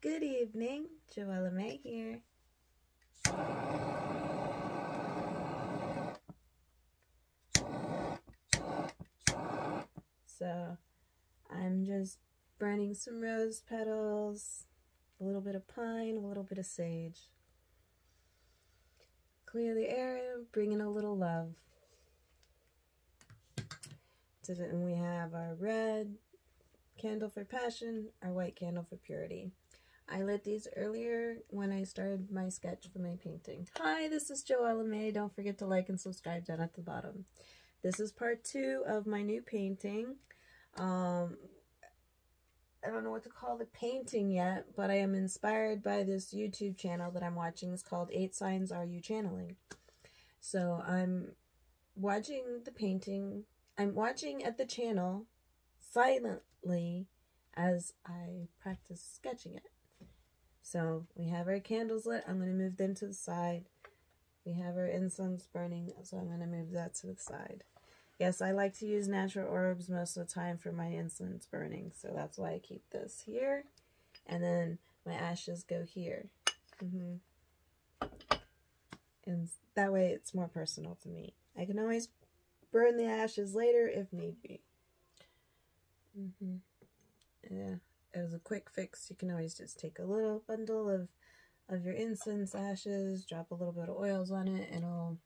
Good evening, Joella May here. So, I'm just burning some rose petals, a little bit of pine, a little bit of sage. Clear the air, bring in a little love. And we have our red candle for passion, our white candle for purity. I lit these earlier when I started my sketch for my painting. Hi, this is Joella May. Don't forget to like and subscribe down at the bottom. This is part two of my new painting. Um, I don't know what to call the painting yet, but I am inspired by this YouTube channel that I'm watching. It's called Eight Signs Are You Channeling. So I'm watching the painting. I'm watching at the channel silently as I practice sketching it. So we have our candles lit. I'm going to move them to the side. We have our incense burning, so I'm going to move that to the side. Yes, I like to use natural herbs most of the time for my incense burning, so that's why I keep this here. And then my ashes go here. Mm -hmm. And that way it's more personal to me. I can always burn the ashes later if need be. Mm -hmm. Yeah as a quick fix, you can always just take a little bundle of, of your incense ashes, drop a little bit of oils on it, and it'll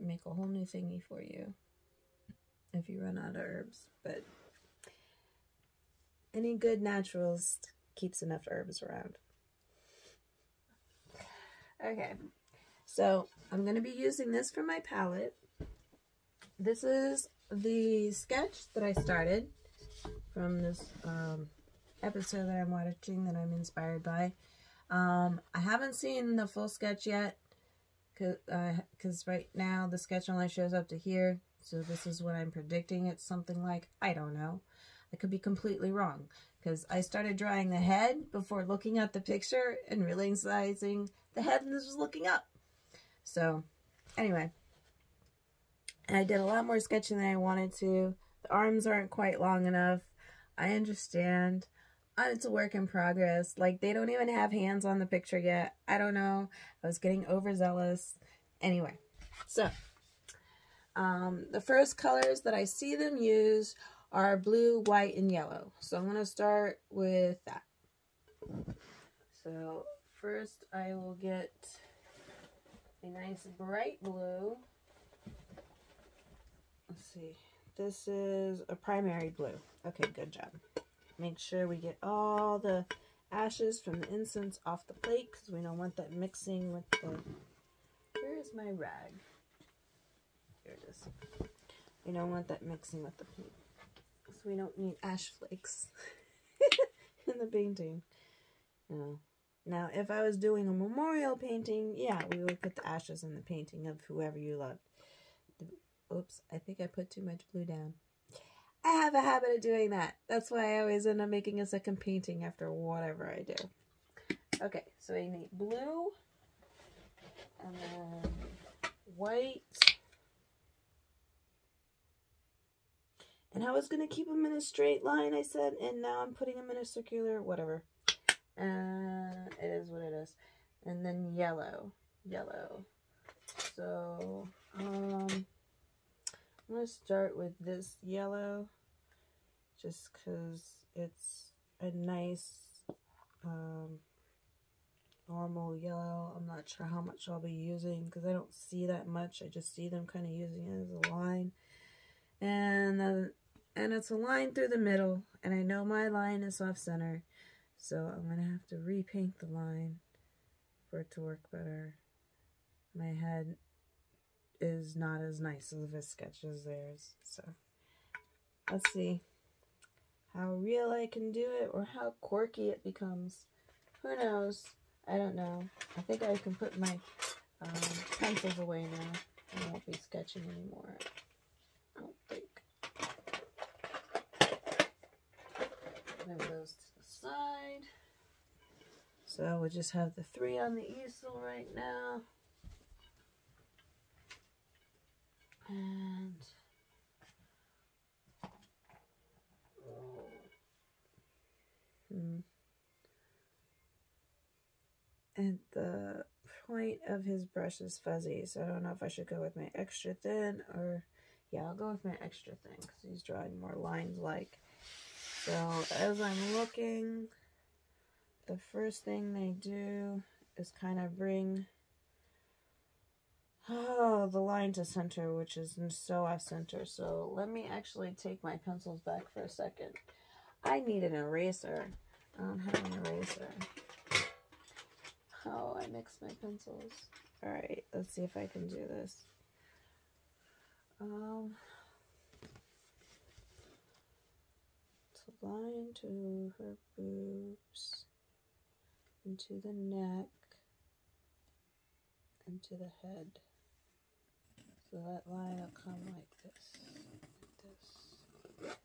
make a whole new thingy for you if you run out of herbs. But any good naturalist keeps enough herbs around. Okay, so I'm going to be using this for my palette. This is the sketch that I started from this um, episode that I'm watching that I'm inspired by. Um, I haven't seen the full sketch yet because uh, right now the sketch only shows up to here. So this is what I'm predicting. It's something like, I don't know. I could be completely wrong because I started drawing the head before looking at the picture and realizing the head was looking up. So anyway, I did a lot more sketching than I wanted to. The arms aren't quite long enough. I understand. Uh, it's a work in progress. Like, they don't even have hands on the picture yet. I don't know. I was getting overzealous. Anyway, so, um, the first colors that I see them use are blue, white, and yellow. So I'm going to start with that. So, first I will get a nice bright blue. Let's see. This is a primary blue. Okay, good job. Make sure we get all the ashes from the incense off the plate because we don't want that mixing with the... Where is my rag? Here it is. We don't want that mixing with the paint. So we don't need ash flakes in the painting. No. Now, if I was doing a memorial painting, yeah, we would put the ashes in the painting of whoever you loved. Oops, I think I put too much blue down. I have a habit of doing that. That's why I always end up making a second painting after whatever I do. Okay, so I need blue, and then white. And I was going to keep them in a straight line, I said, and now I'm putting them in a circular, whatever. Uh, it is what it is. And then yellow. Yellow. So, um, I'm going to start with this yellow just because it's a nice um, normal yellow. I'm not sure how much I'll be using because I don't see that much. I just see them kind of using it as a line. And, uh, and it's a line through the middle. And I know my line is off center. So I'm going to have to repaint the line for it to work better. My head is not as nice of a sketch as theirs. So let's see how real I can do it or how quirky it becomes. Who knows? I don't know. I think I can put my um, pencils away now. I won't be sketching anymore. I don't think. Move those to the side. So we'll just have the three on the easel right now. And Hmm. and the point of his brush is fuzzy, so I don't know if I should go with my extra thin or, yeah, I'll go with my extra thin because he's drawing more lines like. So as I'm looking, the first thing they do is kind of bring oh, the line to center, which is so off center. So let me actually take my pencils back for a second. I need an eraser. I don't have an eraser. Oh, I mixed my pencils. All right, let's see if I can do this. Um, to line to her boobs, into the neck, into the head. So that line will come like this, like this.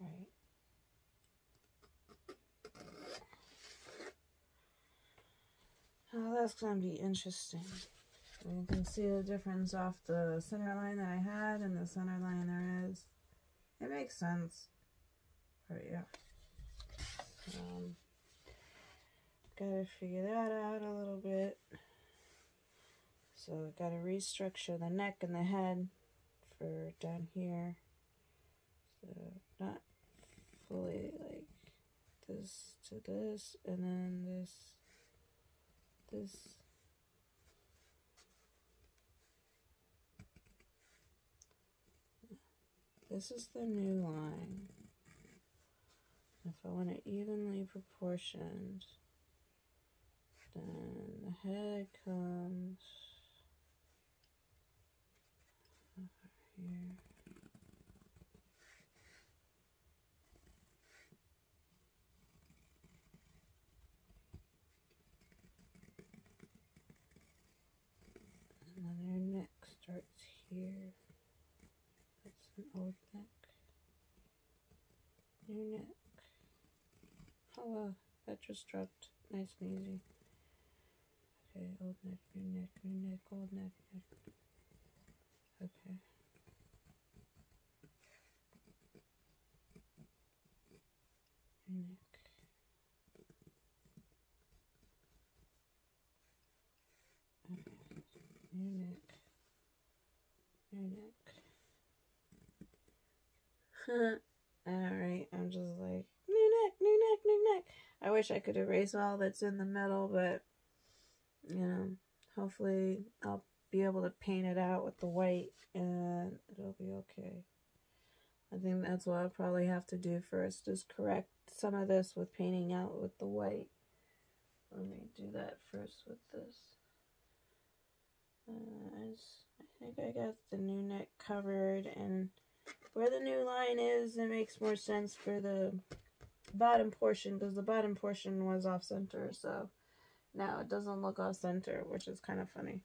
Right. Oh, that's going to be interesting. You can see the difference off the center line that I had and the center line there is. It makes sense. But yeah. Um, gotta figure that out a little bit. So gotta restructure the neck and the head for down here. So not fully like this to this and then this this. This is the new line. If I want it evenly proportioned then the head comes over here And then their neck starts here. That's an old neck. New neck. Oh just dropped nice and easy. Okay, old neck, new neck, new neck, old neck, neck. Okay. New neck. new neck, new neck. Alright, I'm just like, new neck, new neck, new neck. I wish I could erase all that's in the middle, but, you know, hopefully I'll be able to paint it out with the white and it'll be okay. I think that's what I'll probably have to do first is correct some of this with painting out with the white. Let me do that first with this. Uh, I think I got the new neck covered and where the new line is, it makes more sense for the bottom portion because the bottom portion was off center. So now it doesn't look off center, which is kind of funny.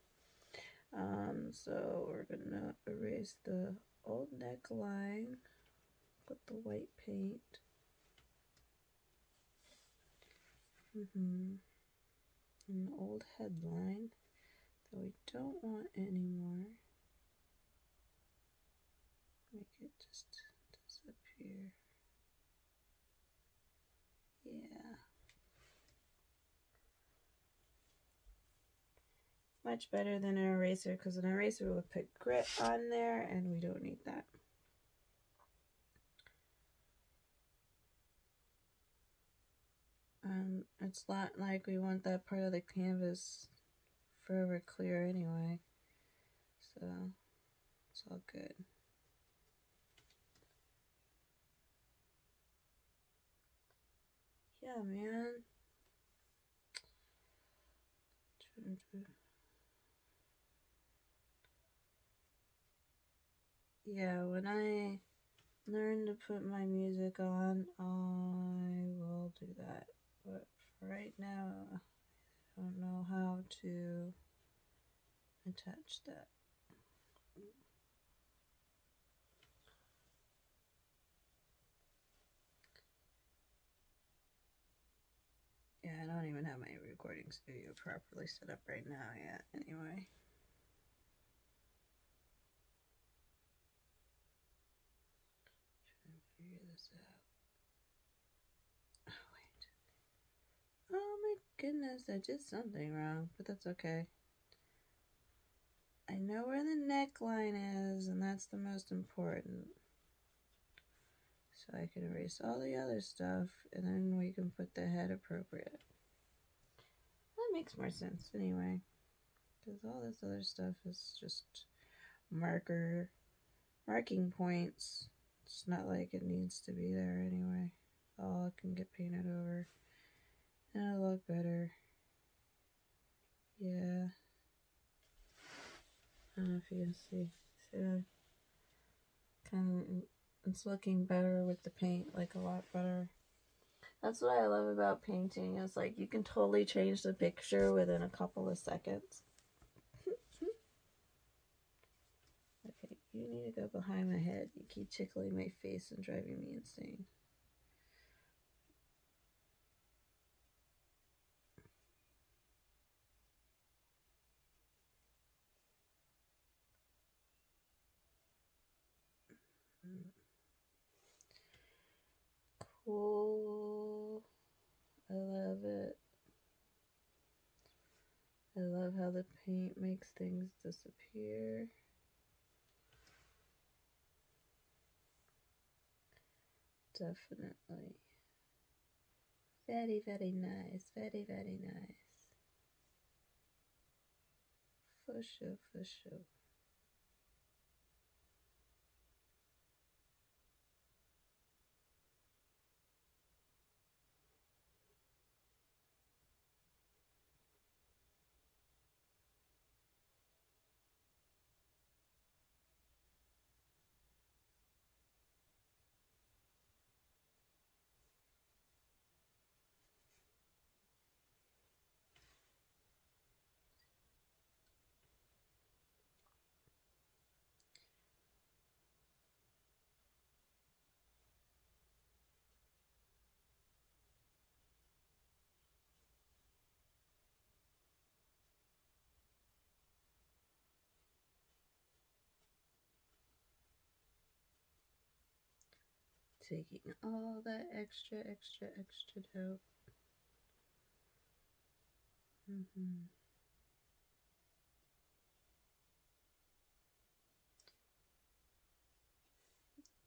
Um, so we're to erase the old neckline with the white paint. Mm hmm An old headline that we don't want anymore. Make it just disappear. Yeah. Much better than an eraser because an eraser would put grit on there and we don't need that. Um, it's not like we want that part of the canvas forever clear anyway. So, it's all good. Yeah, man. Yeah, when I learn to put my music on, I will do that. But for right now, I don't know how to attach that. Yeah, I don't even have my recording studio properly set up right now yet, anyway. Trying to figure this out. Oh, wait. Oh my goodness, I did something wrong, but that's okay. I know where the neckline is, and that's the most important. So I can erase all the other stuff, and then we can put the head appropriate. That makes more sense anyway. Because all this other stuff is just marker, marking points. It's not like it needs to be there anyway. All can get painted over. And it'll look better. Yeah. I don't know if you can see. See that? Kind of, it's looking better with the paint, like a lot better. That's what I love about painting. Is like you can totally change the picture within a couple of seconds. okay, you need to go behind my head. You keep tickling my face and driving me insane. Cool. I love it. I love how the paint makes things disappear. Definitely. Very, very nice. Very, very nice. For sure, for sure. Taking all that extra, extra, extra dough. Mm-hmm.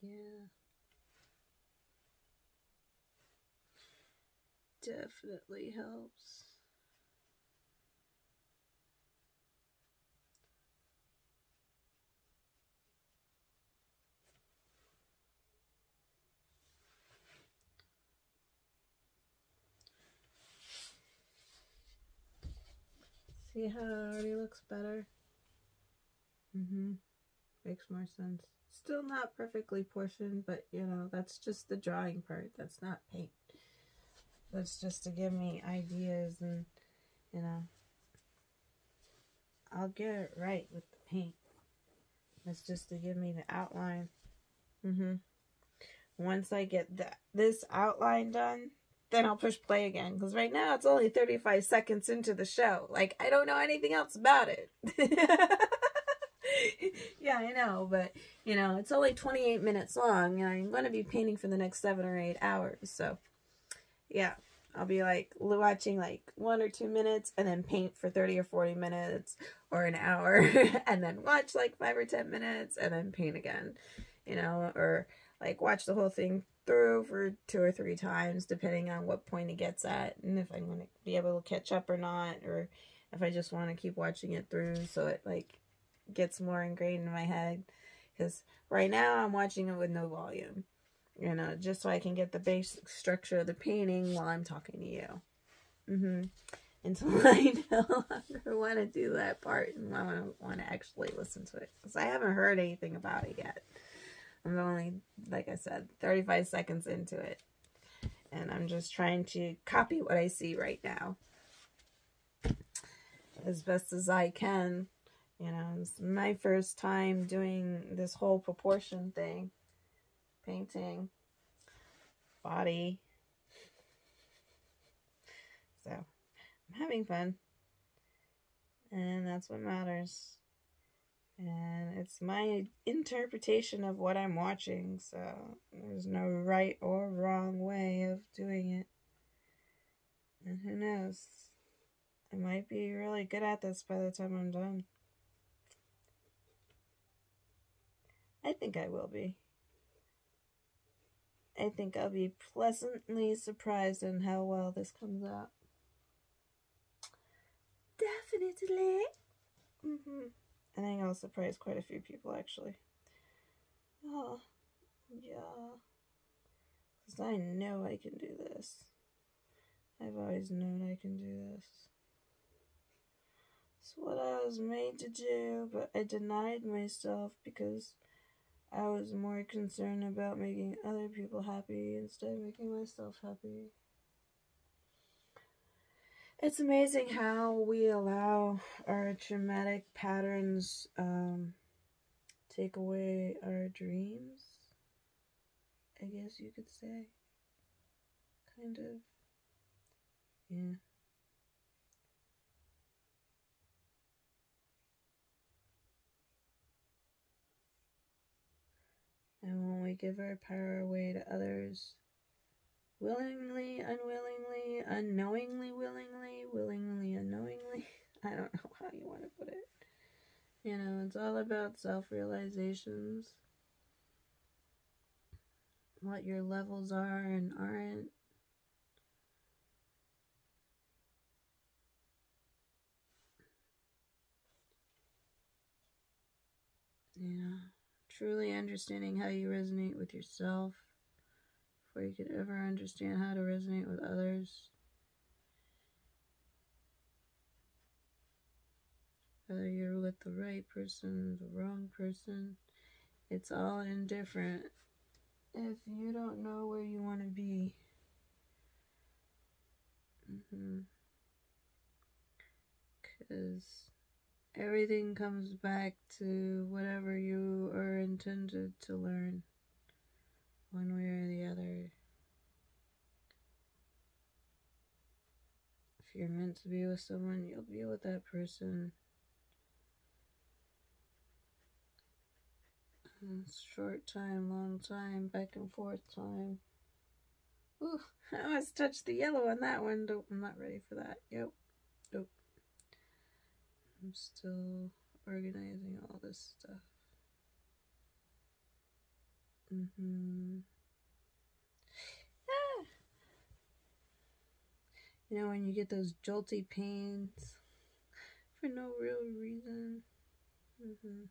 Yeah. Definitely helps. See how it already looks better? Mm-hmm. Makes more sense. Still not perfectly portioned, but you know, that's just the drawing part. That's not paint. That's just to give me ideas and, you know, I'll get it right with the paint. That's just to give me the outline. Mm-hmm. Once I get that this outline done, then I'll push play again. Because right now it's only 35 seconds into the show. Like, I don't know anything else about it. yeah, I know, but, you know, it's only 28 minutes long, and I'm going to be painting for the next seven or eight hours. So, yeah, I'll be like watching like one or two minutes and then paint for 30 or 40 minutes or an hour and then watch like five or 10 minutes and then paint again, you know, or like watch the whole thing through for two or three times, depending on what point it gets at, and if I'm going to be able to catch up or not, or if I just want to keep watching it through so it like gets more ingrained in my head. Because right now I'm watching it with no volume, you know, just so I can get the basic structure of the painting while I'm talking to you. Mm-hmm. Until I no longer want to do that part and I want to actually listen to it. Because I haven't heard anything about it yet. I'm only, like I said, 35 seconds into it. And I'm just trying to copy what I see right now. As best as I can. You know, it's my first time doing this whole proportion thing. Painting. Body. So, I'm having fun. And that's what matters and it's my interpretation of what I'm watching, so there's no right or wrong way of doing it. And who knows? I might be really good at this by the time I'm done. I think I will be. I think I'll be pleasantly surprised in how well this comes out. Definitely. Mm-hmm. I think I'll surprise quite a few people actually. Oh, yeah. Because I know I can do this. I've always known I can do this. It's what I was made to do, but I denied myself because I was more concerned about making other people happy instead of making myself happy. It's amazing how we allow our traumatic patterns um, take away our dreams. I guess you could say. Kind of. Yeah. And when we give our power away to others, willingly, unwillingly, unknowingly, willingly, willingly, unknowingly, I don't know how you want to put it. You know, it's all about self realizations, what your levels are and aren't. Yeah truly understanding how you resonate with yourself before you could ever understand how to resonate with others. Whether you're with the right person, the wrong person, it's all indifferent if you don't know where you want to be. Because. Mm-hmm everything comes back to whatever you are intended to learn, one way or the other. If you're meant to be with someone, you'll be with that person. Mm, short time, long time, back and forth time. Ooh, I almost touched the yellow on that one. Don't, I'm not ready for that. Yep. Nope. I'm still organizing all this stuff. Mm-hmm. Ah. You know, when you get those jolty pains for no real reason. Mm-hmm.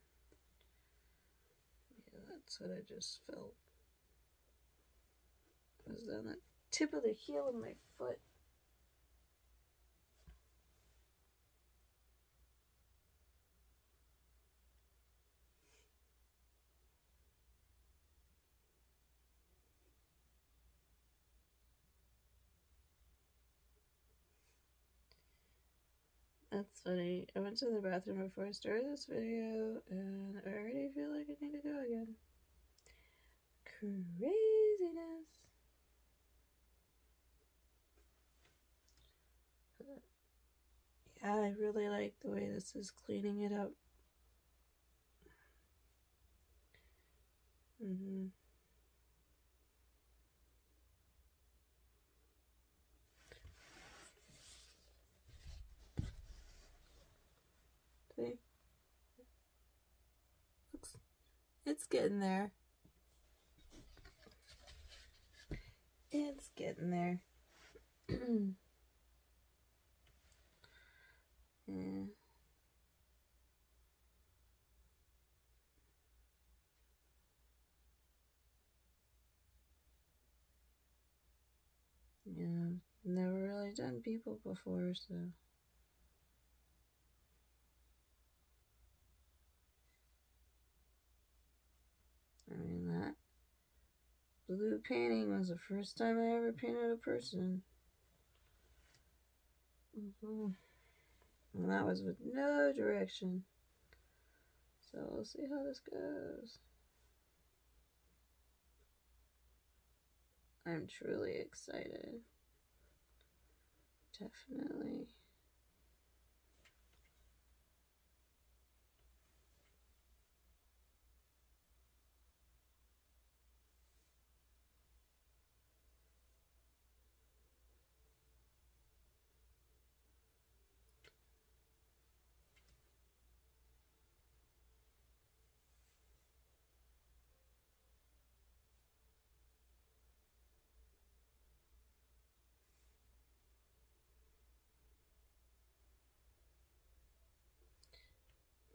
Yeah, that's what I just felt. It was on the tip of the heel of my foot. That's funny. I went to the bathroom before I started this video, and I already feel like I need to go again. Craziness. yeah, I really like the way this is cleaning it up. Mm-hmm. Looks, it's getting there. It's getting there. yeah. Yeah, never really done people before, so. I mean, that blue painting was the first time I ever painted a person. Mm-hmm. And that was with no direction. So we'll see how this goes. I'm truly excited. Definitely.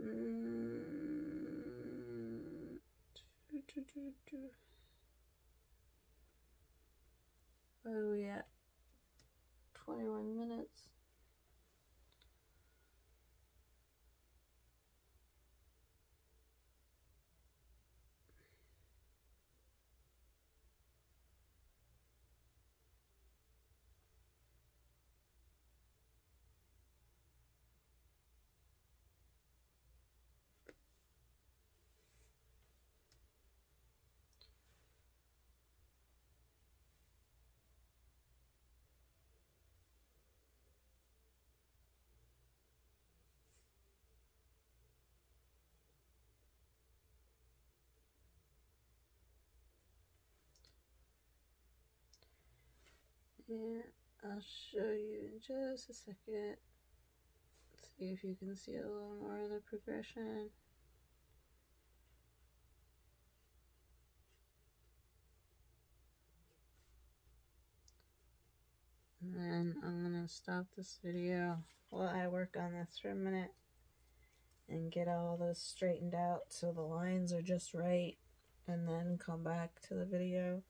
Mm. Oh yeah, 21 minutes. Yeah, I'll show you in just a second. See if you can see a little more of the progression. And then I'm going to stop this video while I work on this for a minute and get all this straightened out so the lines are just right and then come back to the video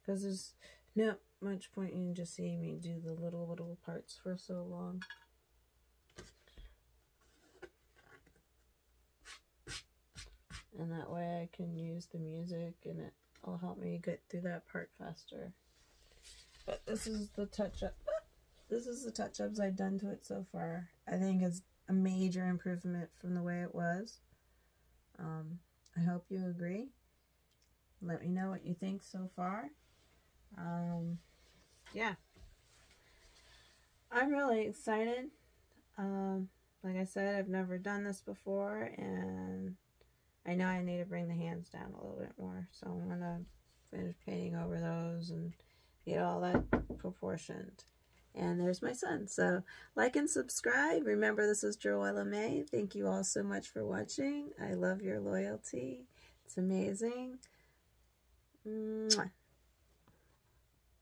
because there's no much point in just seeing me do the little little parts for so long. And that way I can use the music and it'll help me get through that part faster. But this is the touch-up. This is the touch-ups I've done to it so far. I think it's a major improvement from the way it was. Um, I hope you agree. Let me know what you think so far. Um, yeah. I'm really excited. Um, like I said, I've never done this before, and I know I need to bring the hands down a little bit more. So I'm going to finish painting over those and get all that proportioned. And there's my son. So like and subscribe. Remember, this is Joella May. Thank you all so much for watching. I love your loyalty. It's amazing. Mwah.